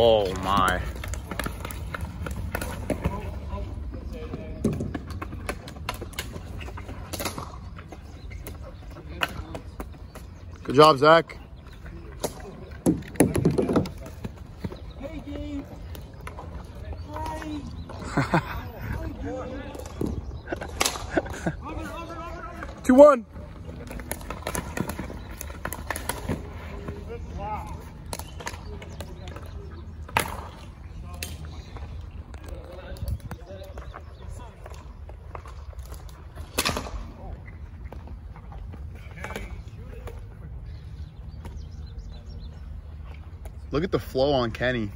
Oh my. Good job, Zach. Hey, Dave. Hi. Two one. Look at the flow on Kenny.